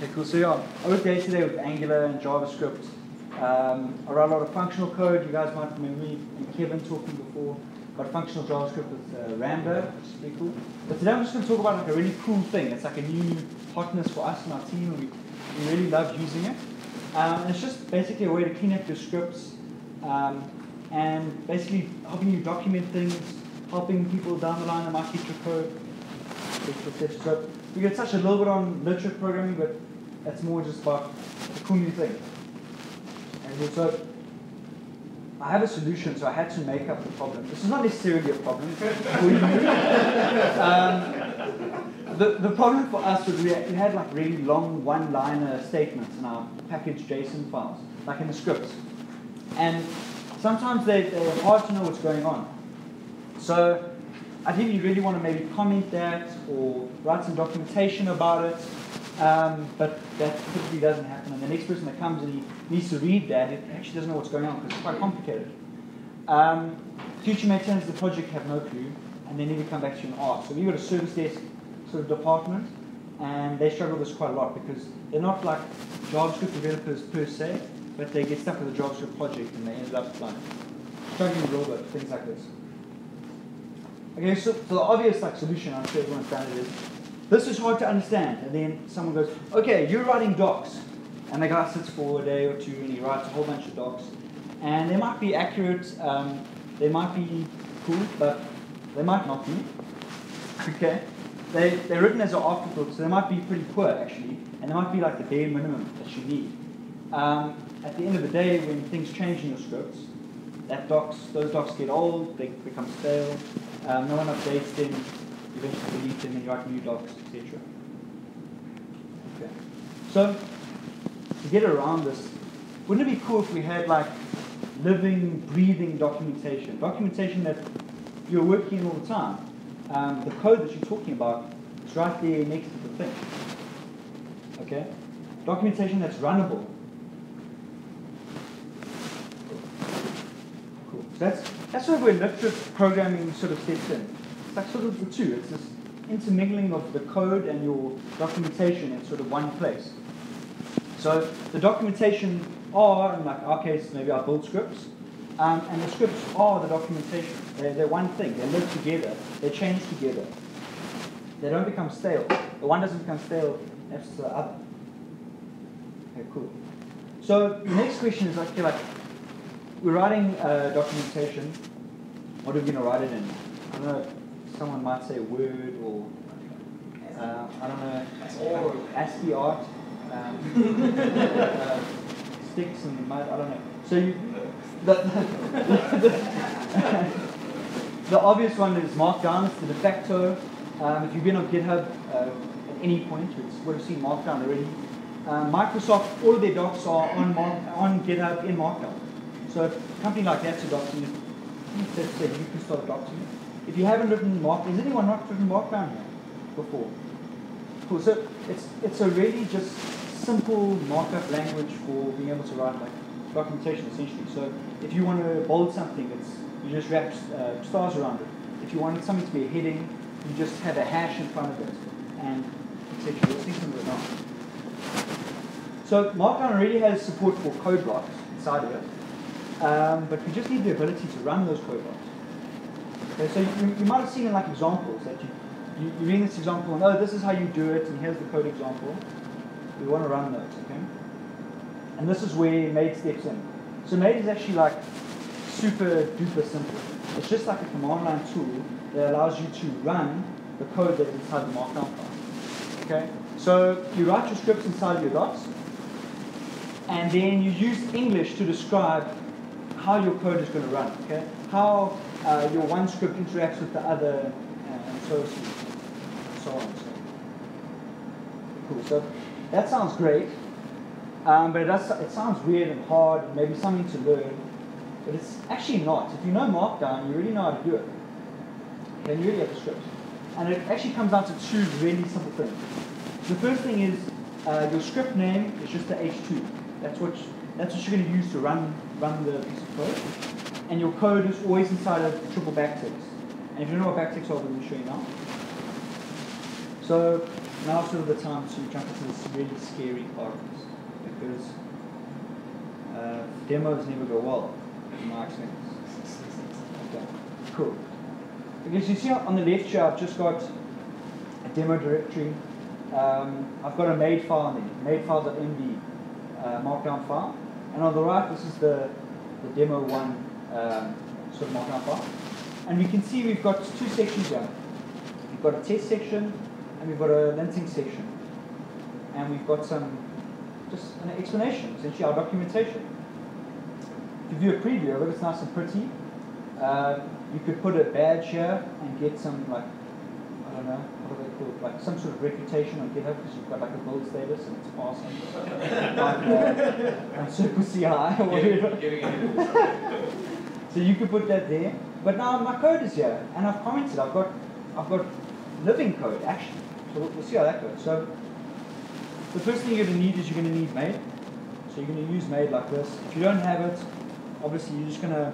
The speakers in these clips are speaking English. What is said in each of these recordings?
Okay, cool. So yeah, I work day to day with Angular and JavaScript. Um, I write a lot of functional code. You guys might remember me and Kevin talking before about functional JavaScript with uh, Ramda, which is pretty cool. But today I'm just going to talk about like a really cool thing. It's like a new hotness for us and our team, and we, we really love using it. Um, and it's just basically a way to clean up your scripts um, and basically helping you document things, helping people down the line that might get your code, we get touch a little bit on literate programming, but that's more just about the cool new thing. And so I have a solution, so I had to make up the problem. This is not necessarily a problem. Um, the, the problem for us was we had, we had like really long one-liner statements in our package JSON files, like in the scripts. And sometimes they, they're hard to know what's going on. So I think you really want to maybe comment that or write some documentation about it. Um, but that typically doesn't happen. And the next person that comes and he needs to read that, it actually doesn't know what's going on because it's quite complicated. Um, future maintainers of the project have no clue, and they need to come back to you and ask. So we've got a service desk sort of department, and they struggle with this quite a lot because they're not like JavaScript developers per se, but they get stuck with a JavaScript project and they end up like struggling a little bit, things like this. Okay, so, so the obvious like solution, I'm sure everyone's done it, is this is hard to understand. And then someone goes, okay, you're writing docs. And the guy sits for a day or two and he writes a whole bunch of docs. And they might be accurate, um, they might be cool, but they might not be. Okay? They, they're written as an afterthought, so they might be pretty poor actually, and they might be like the bare minimum that you need. Um, at the end of the day, when things change in your scripts, that docs, those docs get old, they become stale, um, no one updates them, eventually delete them and write new docs, etc. Okay. So, to get around this, wouldn't it be cool if we had like living, breathing documentation? Documentation that you're working in all the time. Um, the code that you're talking about is right there next to the thing. Okay? Documentation that's runnable. Cool. So that's, that's sort of where literate programming sort of steps in like sort of the two. It's this intermingling of the code and your documentation in sort of one place. So the documentation are, in like our case, maybe our build scripts, um, and the scripts are the documentation. They're, they're one thing. They live together. They change together. They don't become stale. The one doesn't become stale after the other. Okay, cool. So the next question is like, okay, like we're writing uh, documentation. What are we going to write it in? I don't know someone might say Word or uh, I don't know, or ASCII art, um, uh, sticks and mud. I don't know. So you, the, the, the, obvious one is Markdown. The de facto. Um, if you've been on GitHub uh, at any point, you would have seen Markdown already. Um, Microsoft, all of their docs are on on GitHub in Markdown. So a company like that's a document, let's say you can start a document. If you haven't written Markdown, has anyone not written Markdown here before? Cool. So it's it's a really just simple markup language for being able to write like documentation essentially. So if you want to bold something, it's you just wrap uh, stars around it. If you want something to be a heading, you just have a hash in front of it, and etc. We'll see some of it. So Markdown already has support for code blocks inside of it, um, but we just need the ability to run those code blocks. Okay, so you, you might have seen in like examples that you, you, you read this example and oh this is how you do it and here's the code example. We want to run those, okay? And this is where Maid steps in. So Maid is actually like super duper simple. It's just like a command line tool that allows you to run the code that is inside the markdown file. Okay? So you write your scripts inside your docs, and then you use English to describe how your code is going to run. Okay? How uh, your one script interacts with the other, uh, and so, on, so on. Cool. So that sounds great, um, but it, does, it sounds weird and hard, maybe something to learn, but it's actually not. If you know Markdown, you really know how to do it. Then you really have the script. And it actually comes down to two really simple things. The first thing is uh, your script name is just the H2. That's what, that's what you're going to use to run, run the piece of code and your code is always inside of triple backticks. And if you don't know what backticks are, I'm going show you now. So now sort of the time to jump into this really scary part because uh, demos never go well in my experience. Okay, cool. Because you see on the left here, I've just got a demo directory. Um, I've got a maid file in there, maid.md uh, markdown file. And on the right, this is the, the demo one um, sort of markdown file. And we can see we've got two sections here. We've got a test section and we've got a linting section. And we've got some, just an explanation, essentially our documentation. If you view a preview of it, it's nice and pretty. Uh, you could put a badge here and get some like, I don't know, what are they called? Like some sort of reputation on GitHub because you've got like a build status and it's passing. like uh, on Circle CI or whatever. So you could put that there. But now my code is here and I've commented, I've got I've got living code actually. So we'll, we'll see how that goes. So the first thing you're going to need is you're going to need maid. So you're going to use maid like this. If you don't have it, obviously you're just going to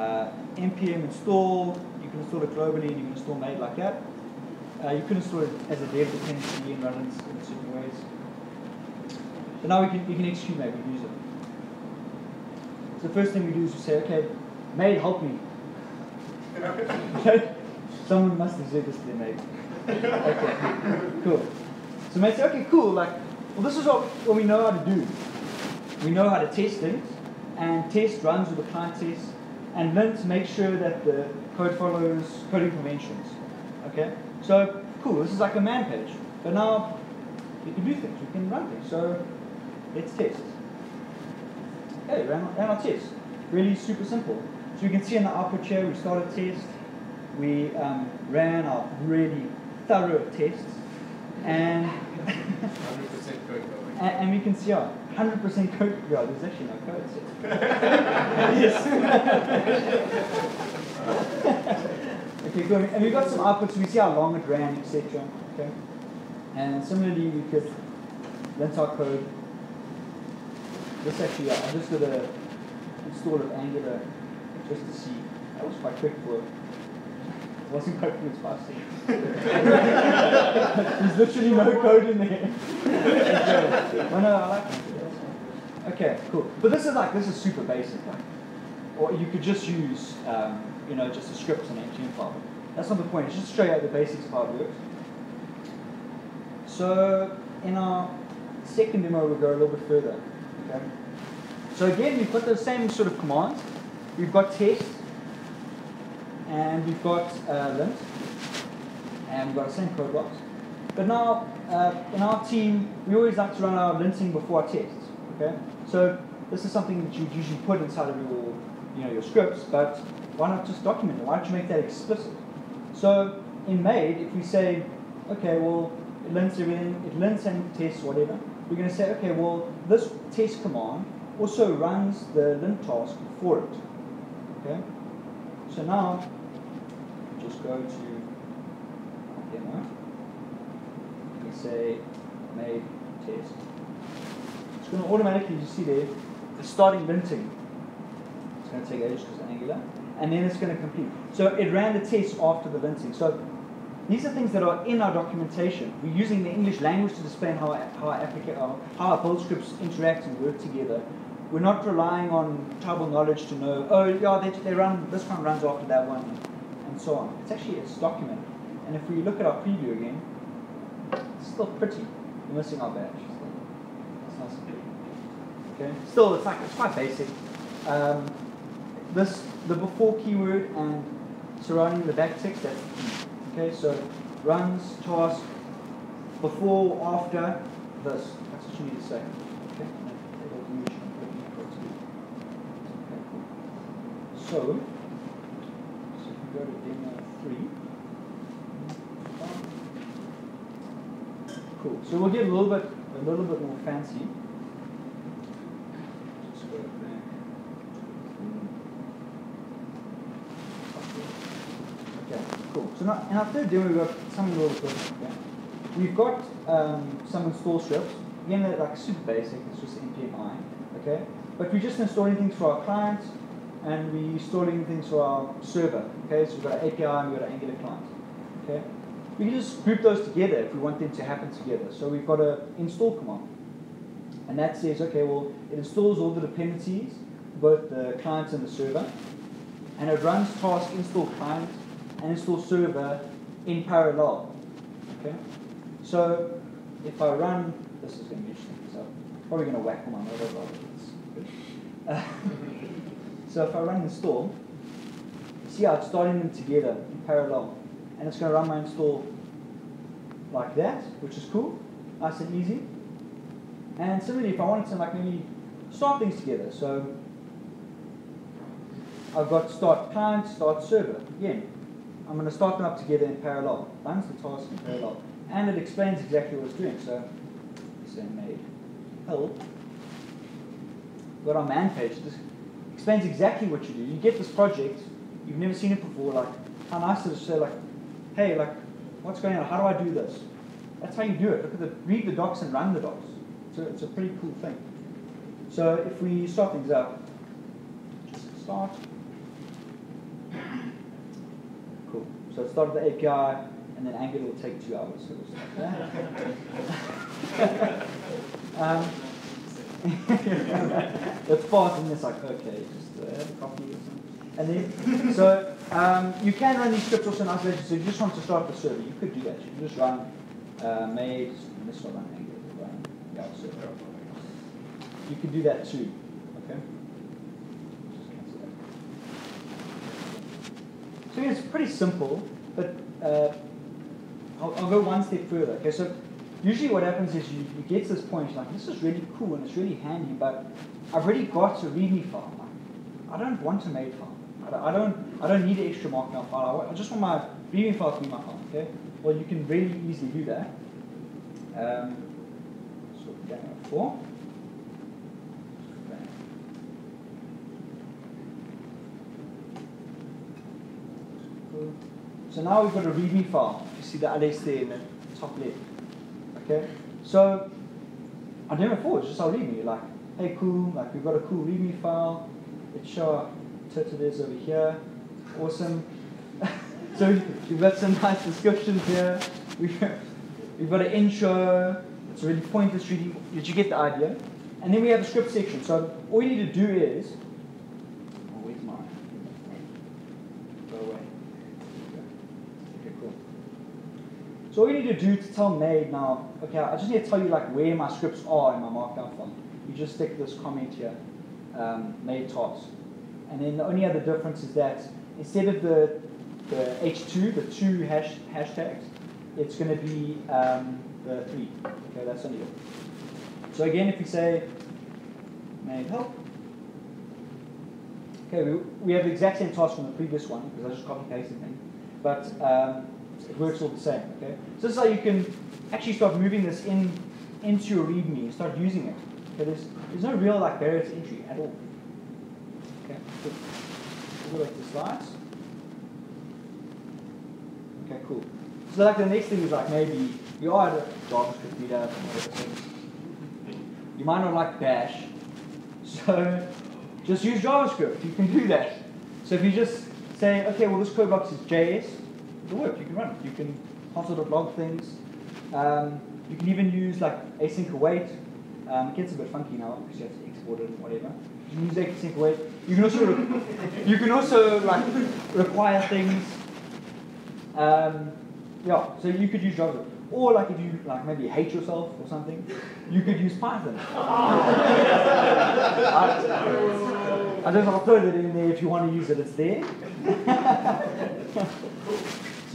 uh, npm install. You can install it globally and you can install maid like that. Uh, you can install it as a dev dependency and run it in certain ways. So now we can, we can execute maid, we can use it. So the first thing we do is we say, okay, maid, help me. Someone must have said this to their mate. okay, cool. So mate say, okay, cool, like, well this is what, what we know how to do. We know how to test things, and test runs with the client test, and lint makes sure that the code follows coding conventions. Okay? So, cool, this is like a man page. But now, we can do things, we can run things. So, let's test. Okay, ran, ran our test. Really super simple. So you can see in the output here, we started test, we um, ran our really thorough tests, and, and, and we can see our 100% code, yeah, there's actually no code yes. okay, good. And we got some outputs, we see how long it ran, etc. Okay. And similarly, we could lint our code. This actually, yeah, I just did a install of Angular just to see. That was quite quick for it. wasn't quite quick, it's fast. There's literally no code in there. okay. Oh, no, I like it. Okay, cool. But this is like, this is super basic. Like, or you could just use, um, you know, just a script and HTML file. That's not the point. It's just to show you how the basics of how it works. So in our second demo, we'll go a little bit further. Okay. So again, we've got the same sort of commands. We've got test, and we've got uh, lint, and we've got a same code blocks. But now, uh, in our team, we always like to run our linting before our tests. Okay, so this is something that you'd usually put inside of your, you know, your scripts. But why not just document it? Why don't you make that explicit? So in maid, if we say, okay, well, it lints everything, it lints and tests whatever, we're going to say, okay, well, this test command also runs the lint task for it. Okay? So now, just go to demo. We say maid test. It's going to automatically, you see there, it's starting linting. It's going to take ages because it's Angular. And then it's going to complete. So it ran the test after the linting. So these are things that are in our documentation. We're using the English language to display how, how, our, how our build scripts interact and work together. We're not relying on tribal knowledge to know, oh, yeah, they, they run, this one runs after that one, and so on. It's actually, it's documented. And if we look at our preview again, it's still pretty. We're missing our badge. It's nice and pretty. Okay. Still, it's like, it's quite basic. Um, this, the before keyword and surrounding the backtick, that's Okay, so runs, task, before, after, this. That's what you need to say. Okay. So, so if we go to demo three. Cool. So we'll get a little bit a little bit more fancy. Okay, cool. So now in our third demo we've got something a little different. Okay? We've got um, some install scripts. Again, they're like super basic. It's just npm i. Okay, but we're just installing things for our clients and we're installing things for our server. Okay, so we've got an API and we've got an Angular client. Okay, we can just group those together if we want them to happen together. So we've got a install command. And that says, okay, well, it installs all the dependencies, both the client and the server. And it runs task install client and install server in parallel. Okay? So if I run, this is going to be interesting, so probably going to whack on my mobile so if I run install, see it's starting them together in parallel. And it's going to run my install like that, which is cool, nice and easy. And similarly, if I wanted to like maybe start things together, so I've got start client, start server. Again, I'm going to start them up together in parallel. Runs the task in parallel. And it explains exactly what it's doing. So, say maid help. Got our man page. Explains exactly what you do. You get this project, you've never seen it before. Like, how nice is it to say, like, hey, like, what's going on? How do I do this? That's how you do it. Look at the read the docs and run the docs. So it's a pretty cool thing. So if we start things up, start. Cool. So it started the API, and then Angular will take two hours. So um, it's fast, and it's like, okay, just uh, coffee or something. And then, so um, you can run these scripts also in isolation. So if you just want to start the server, you could do that. You can just run uh, maid, this one, Angular, run, yeah, server. You could do that too, okay? So it's pretty simple, but uh, I'll, I'll, go one step further. Okay, so usually what happens is you, you get to this point, like this is really cool and it's really handy, but I've already got a README file. Like, I don't want a maid file. I don't, I don't need an extra markdown file. I just want my README file to be my file. Okay, well you can really easily do that. Um, so down four. So now we've got a README file. You see the ls there in the top left. Okay? So I it before, it's just oh, our README. Like, hey cool, like we've got a cool README file. Let's show our Twitter is over here. Awesome. so we've got some nice descriptions here. We've, we've got an intro. It's really pointless really did you get the idea? And then we have a script section. So all you need to do is So all you need to do to tell Maid now, okay, I just need to tell you like where my scripts are in my markdown file. You just stick this comment here, um, task. And then the only other difference is that instead of the, the H2, the two hash, hashtags, it's going to be um, the three. Okay, that's only it. So again, if we say maid help, okay, we, we have the exact same task from the previous one because I just copy pasted thing. But um, it works all the same. Okay, so this is how you can actually start moving this in into your README and start using it. Okay, there's there's no real like barrier to entry at all. Okay, so we'll the slides. Okay, cool. So like the next thing is like maybe you are a JavaScript meetup You might not like Bash, so just use JavaScript. You can do that. So if you just say, okay, well this code box is JS, it'll work. You can run it. You can console.log things. Um, you can even use like async await. Um, it gets a bit funky now because you have to export it and whatever. You can use async await. You can also you can also like require things. Um, yeah, so you could use Java. Or like if you like maybe hate yourself or something, you could use Python. I, I'll throw that in there if you want to use it, it's there.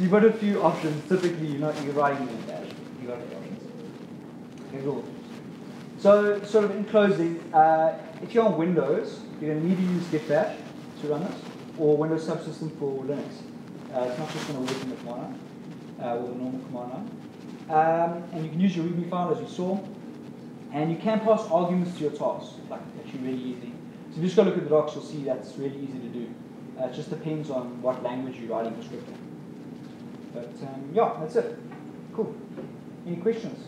You've got a few options. Typically, you're not you're writing in Bash. You've got options. Okay, cool. So, sort of in closing, uh, if you're on Windows, you're going to need to use Git Bash to run this, or Windows Subsystem for Linux. Uh, it's not just going to work in the command line, uh, or the normal command line. Um, and you can use your README file as you saw, and you can pass arguments to your tasks, like actually really easy. So if you just go look at the docs, you'll see that's really easy to do. Uh, it just depends on what language you're writing the script in. But um, yeah, that's it. Cool. Any questions?